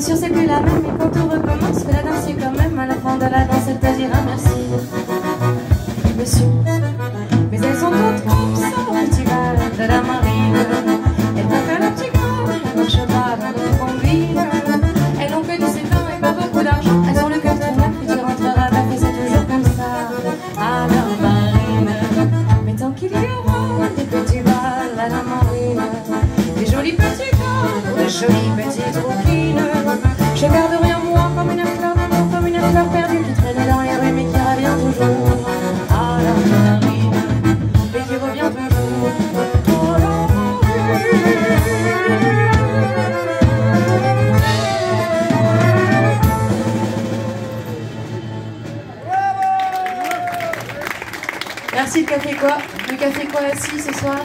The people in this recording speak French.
sûr c'est plus la même, mais quand tout recommence, fais la danse quand même. À la fin de la danse, elle te dira merci, monsieur. Mais elles sont toutes comme ça, petit bal de la marine. Elles peuvent faire le petit corps, elles marchent pas dans combine. Elles n'ont que 17 ans et pas beaucoup d'argent. Elles ont le cœur très neuf et tu rentreras back et c'est toujours comme ça. À la marine. Mais tant qu'il y aura des petits balles à la marine, des jolis petits corps, des jolies petites rouquines. Je garderai en moi comme une fleur d'amour, comme une fleur perdue qui traîne dans les rues mais qui revient toujours. À la marine, et qui revient toujours. Merci le café quoi Le café quoi assis ce soir